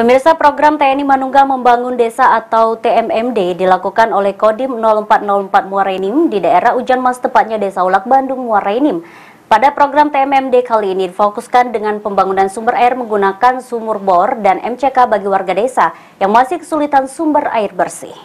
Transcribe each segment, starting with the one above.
Pemirsa program TNI Manunggal Membangun Desa atau TMMD dilakukan oleh Kodim 0404 Muarainim di daerah Ujan Mas tepatnya Desa Ulak Bandung Muarainim. Pada program TMMD kali ini difokuskan dengan pembangunan sumber air menggunakan sumur bor dan MCK bagi warga desa yang masih kesulitan sumber air bersih.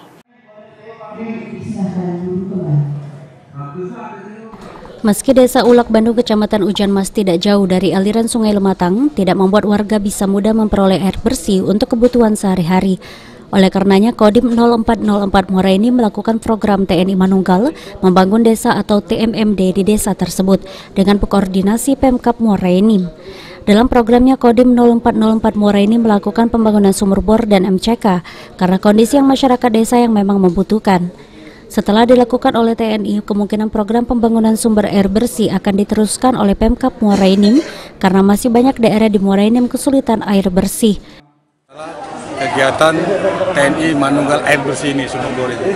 Meski desa Ulak Bandung Kecamatan Ujan Mas tidak jauh dari aliran Sungai Lematang, tidak membuat warga bisa mudah memperoleh air bersih untuk kebutuhan sehari-hari. Oleh karenanya, Kodim 0404 Muara ini melakukan program TNI Manunggal membangun desa atau TMMD di desa tersebut dengan koordinasi Pemkap Muara ini. Dalam programnya, Kodim 0404 Muara ini melakukan pembangunan sumur bor dan MCK karena kondisi yang masyarakat desa yang memang membutuhkan. Setelah dilakukan oleh TNI, kemungkinan program pembangunan sumber air bersih akan diteruskan oleh Pemkap Muarainim karena masih banyak daerah di Muarainim kesulitan air bersih. Kegiatan TNI Manunggal Air Bersih ini Sumur ini.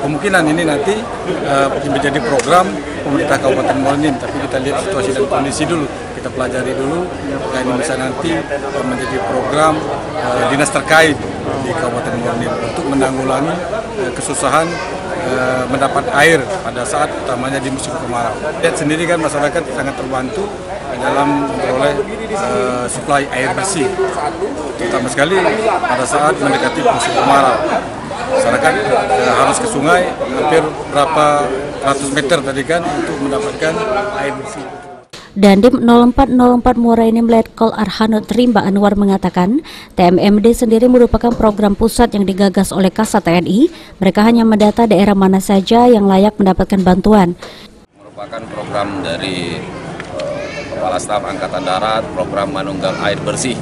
Kemungkinan ini nanti uh, menjadi program pemerintah Kabupaten Muarainim, tapi kita lihat situasi dan kondisi dulu, kita pelajari dulu, dan ini bisa nanti uh, menjadi program uh, dinas terkait di Kabupaten Muarainim untuk menanggulangi uh, kesusahan Eh, mendapat air pada saat utamanya di musim kemarau. Lihat sendiri kan masyarakat sangat terbantu dalam memperoleh uh, suplai air bersih, terutama sekali pada saat mendekati musim kemarau. Masyarakat uh, harus ke sungai hampir berapa ratus meter tadi kan untuk mendapatkan air bersih. Dandim 0404 Muaraini Meletkol Arhanut Rimba Anwar mengatakan, TMMD sendiri merupakan program pusat yang digagas oleh Kasat TNI. Mereka hanya mendata daerah mana saja yang layak mendapatkan bantuan. Merupakan program dari uh, Kepala Staf Angkatan Darat, program Manunggal Air Bersih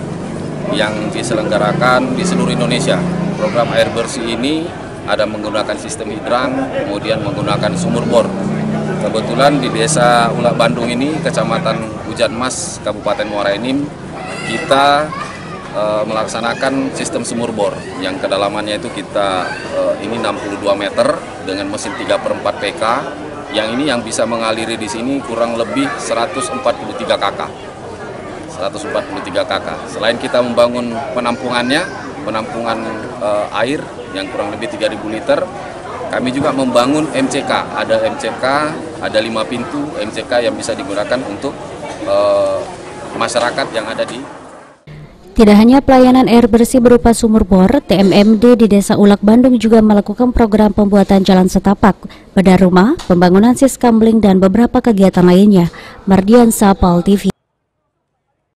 yang diselenggarakan di seluruh Indonesia. Program air bersih ini ada menggunakan sistem hidrang, kemudian menggunakan sumur bor Kebetulan di desa Ulak Bandung ini, kecamatan Hujan Mas, Kabupaten Muara Enim, kita e, melaksanakan sistem sumur bor. Yang kedalamannya itu kita e, ini 62 meter dengan mesin 3 per 4 PK yang ini yang bisa mengaliri di sini kurang lebih 143 KK 143 KK selain kita membangun penampungannya penampungan e, air yang kurang lebih 3000 liter kami juga membangun MCK, ada MCK, ada lima pintu MCK yang bisa digunakan untuk uh, masyarakat yang ada di tidak hanya pelayanan air bersih berupa sumur bor, TMMD di Desa Ulak Bandung juga melakukan program pembuatan jalan setapak, bedah rumah, pembangunan siskambling dan beberapa kegiatan lainnya. Mardian Sapal TV